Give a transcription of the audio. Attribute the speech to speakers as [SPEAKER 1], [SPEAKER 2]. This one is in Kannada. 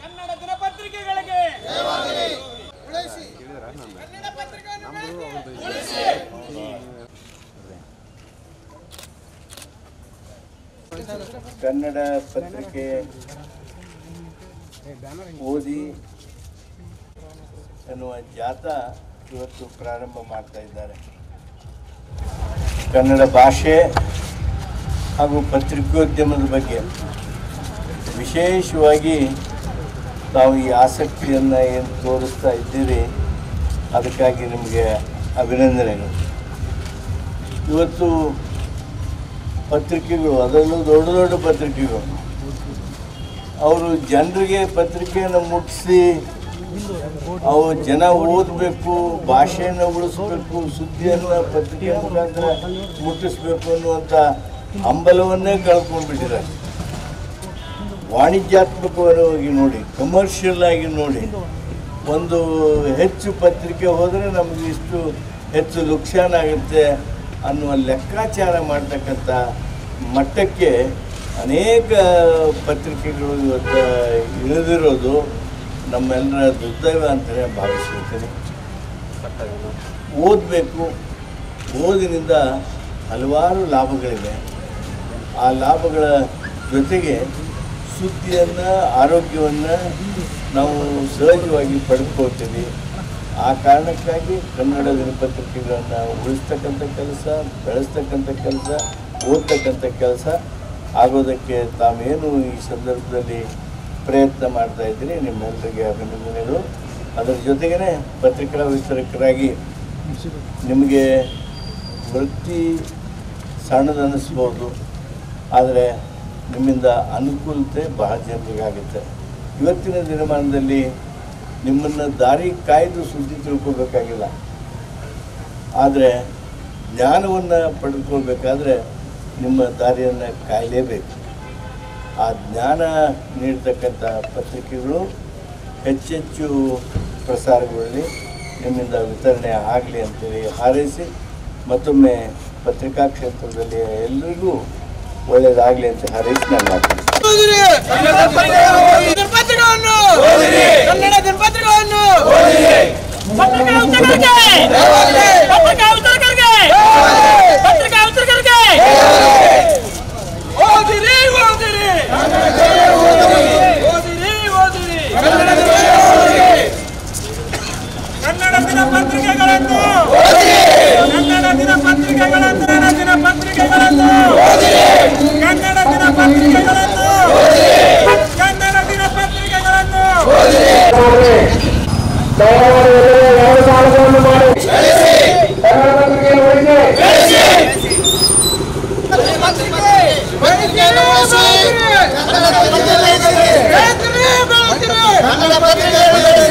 [SPEAKER 1] ಕನ್ನಡ ದಿನಪತ್ರಿಕೆಗಳಿಗೆ ಕನ್ನಡ ಪತ್ರಿಕೆ ಕನ್ನಡ ಪತ್ರಿಕೆ ಓದಿ ಎನ್ನುವ ಜಾಥಾ ಇವತ್ತು ಪ್ರಾರಂಭ ಮಾಡ್ತಾ ಇದ್ದಾರೆ. ಕನ್ನಡ ಭಾಷೆ ಹಾಗೂ ಪತ್ರಿಕೋದ್ಯಮದ ಬಗ್ಗೆ ವಿಶೇಷವಾಗಿ ತಾವು ಈ ಆಸಕ್ತಿಯನ್ನು ಏನು ತೋರಿಸ್ತಾ ಇದ್ದೀರಿ ಅದಕ್ಕಾಗಿ ನಿಮಗೆ ಅಭಿನಂದನೆಗಳು. ಇವತ್ತು ಪತ್ರಿಕೆಗಳು ಅದರಲ್ಲೂ ದೊಡ್ಡ ದೊಡ್ಡ ಪತ್ರಿಕೆಗಳು. ಅವರು ಜನರಿಗೆ ಪತ್ರಿಕೆಯನ್ನು ಮುಟ್ಟಿಸಿ, ಅವು ಜನ ಓದಬೇಕು, ಭಾಷೆಯನ್ನು ಉಳಿಸ್ಬೇಕು, ಸುದ್ದಿಯನ್ನು ಪತ್ರಿಕೆ ಮುಖಾಂತರ ಮುಟ್ಟಿಸ್ಬೇಕು ಅನ್ನುವಂಥ ಹಂಬಲವನ್ನೇ ಕಳ್ಕೊಂಡ್ಬಿಟ್ಟಿದ್ದಾರೆ. ವಾಣಿಜ್ಯಾತ್ಮಕವಾಗಿ ನೋಡಿ ಕಮರ್ಷಿಯಲ್ ಆಗಿ ನೋಡಿ, ಒಂದು ಹೆಚ್ಚು ಪತ್ರಿಕೆ ಹೋದರೆ ನಮಗೆ ಇಷ್ಟು ಹೆಚ್ಚು ನುಕ್ಸಾನ ಆಗುತ್ತೆ. ಅನ್ನುವ ಲೆಕ್ಕಾಚಾರ ಮಾಡ್ತಕ್ಕಂಥ ಮಟ್ಟಕ್ಕೆ ಅನೇಕ ಪತ್ರಿಕೆಗಳು ಇವತ್ತು ಇಳಿದಿರೋದು ನಮ್ಮೆಲ್ಲರ ದುರ್ದೈವ ಅಂತಲೇ ಭಾವಿಸ್ಕೊಳ್ತೀನಿ ಓದಬೇಕು. ಓದಿನಿಂದ ಹಲವಾರು ಲಾಭಗಳಿವೆ. ಆ ಲಾಭಗಳ ಜೊತೆಗೆ ಸುದ್ದಿಯನ್ನು, ಆರೋಗ್ಯವನ್ನು ನಾವು ಸಹಜವಾಗಿ ಪಡೆದುಕೊಳ್ತೀವಿ ಆ ಕಾರಣಕ್ಕಾಗಿ ಕನ್ನಡ ದಿನಪತ್ರಿಕೆಗಳನ್ನು ಉಳಿಸ್ತಕ್ಕಂಥ ಕೆಲಸ, ಬೆಳೆಸ್ತಕ್ಕಂಥ ಕೆಲಸ, ಓದ್ತಕ್ಕಂಥ ಕೆಲಸ ಆಗೋದಕ್ಕೆ ತಾವೇನು ಈ ಸಂದರ್ಭದಲ್ಲಿ ಪ್ರಯತ್ನ ಮಾಡ್ತಾ ಇದ್ದೀರಿ? ನಿಮ್ಮೆಲ್ಲರಿಗೆ ಅಭಿನಂದನೆಗಳು. ಅದರ ಜೊತೆಗೇ ಪತ್ರಿಕಾ ವಿತರಕರಾಗಿ ನಿಮಗೆ ವೃತ್ತಿ ಸಣ್ಣದನ್ನಿಸ್ಬೋದು ಆದರೆ ನಿಮ್ಮಿಂದ ಅನುಕೂಲತೆ ಬಹಳ ಜನರಿಗೆ ಆಗುತ್ತೆ ಇವತ್ತಿನ ದಿನಮಾನದಲ್ಲಿ ನಿಮ್ಮನ್ನು ದಾರಿ ಕಾಯ್ದು ಸುದ್ದಿ ತಿಳ್ಕೊಬೇಕಾಗಿಲ್ಲ. ಆದರೆ ಜ್ಞಾನವನ್ನು ಪಡೆದುಕೊಳ್ಬೇಕಾದ್ರೆ ನಿಮ್ಮ ದಾರಿಯನ್ನು ಕಾಯಲೇಬೇಕು. ಆ ಜ್ಞಾನ ನೀಡ್ತಕ್ಕಂಥ ಪತ್ರಿಕೆಗಳು ಹೆಚ್ಚೆಚ್ಚು ಪ್ರಸಾರಗಳಲ್ಲಿ ನಿಮ್ಮಿಂದ ವಿತರಣೆ ಆಗಲಿ ಅಂತೇಳಿ ಹಾರೈಸಿ, ಮತ್ತೊಮ್ಮೆ ಪತ್ರಿಕಾ ಕ್ಷೇತ್ರದಲ್ಲಿ ಎಲ್ಲರಿಗೂ ಒಳ್ಳೆಯದಾಗಲಿ ಅಂತ ಹಾರೈಸಿ ನಾನು ದಿನಪತ್ರಿಕೆಗಳನ್ನು
[SPEAKER 2] ಕನ್ನಡ ದಿನಪತ್ರಿಕೆಗಳನ್ನು ದಿನಪತ್ರಿಕೆಗಳನ್ನು ಕನ್ನಡ ದಿನಪತ್ರಿಕೆಗಳನ್ನು ಕನ್ನಡ ದಿನಪತ್ರಿಕೆಗಳನ್ನು ಯಾವ ಸಾಲಗಳನ್ನು ಕನ್ನಡ ಪತ್ರಿಕೆಯನ್ನು ಉಳಿಸಿ ಕನ್ನಡ ಪತ್ರಿಕೆ.